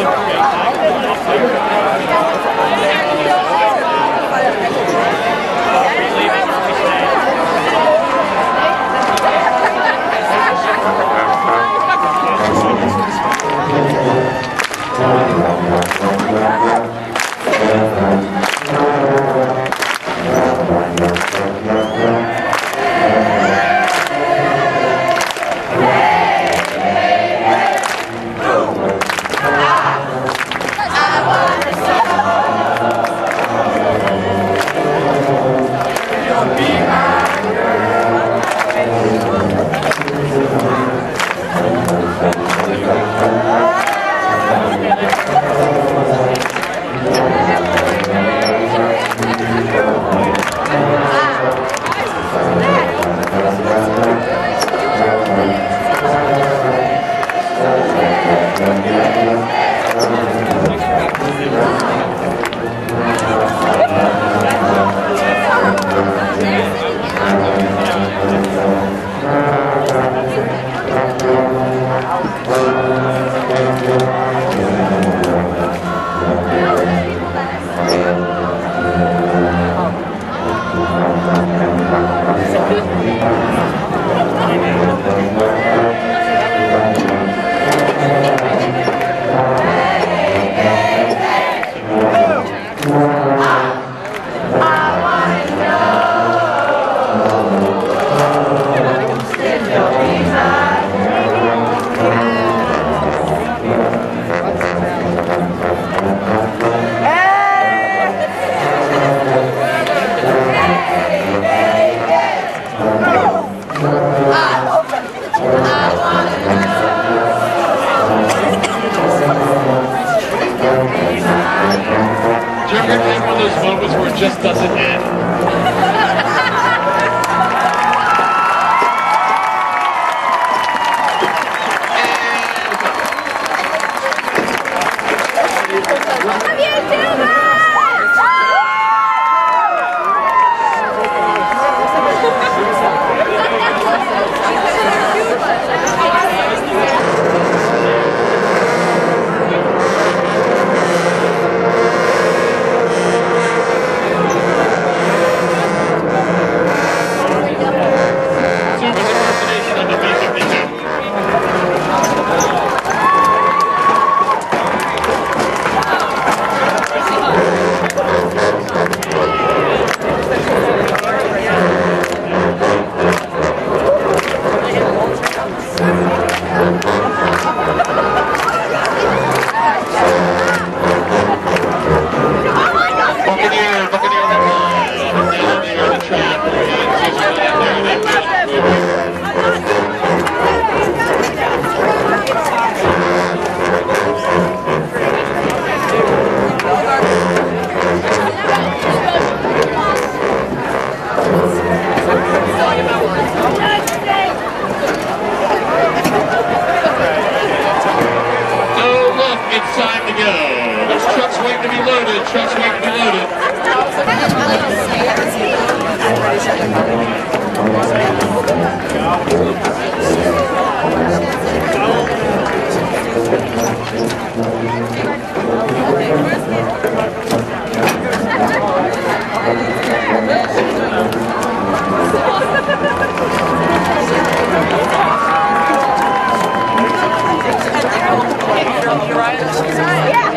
tempo. be Amen. just doesn't end. Love you too, Yeah.